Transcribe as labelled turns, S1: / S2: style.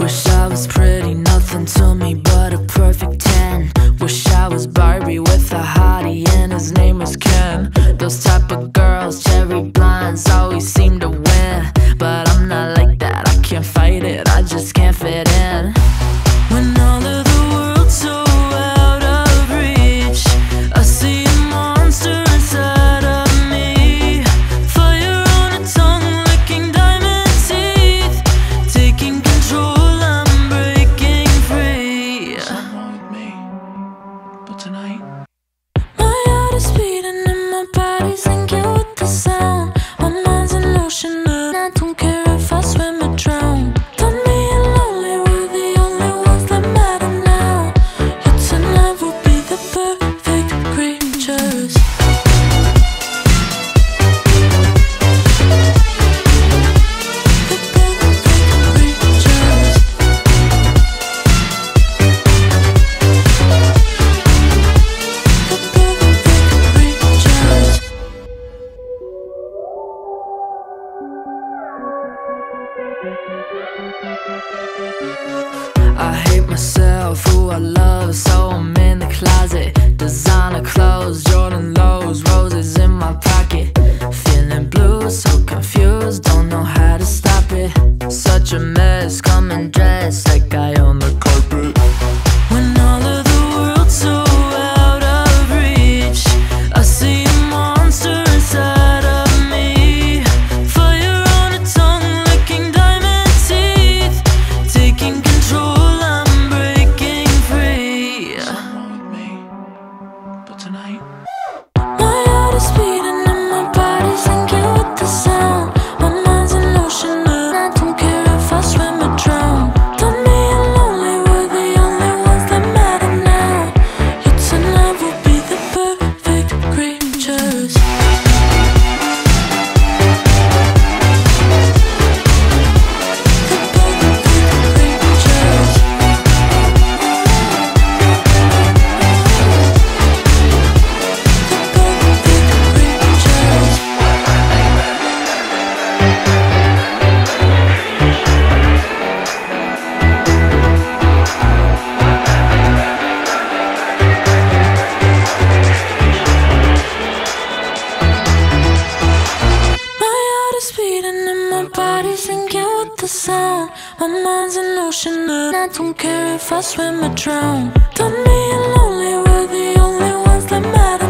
S1: Wish I was pretty, nothing to me but a perfect 10 Wish I was Barbie with a I hate myself, who I love, so I'm in the closet. Designer clothes, Jordan Lows, roses in my pocket. Feeling blue, so confused, don't know how to stop it. Such a mess, come and dress like I My mind's an ocean and I don't care if I swim or drown. Don't be lonely, we're the only ones that matter.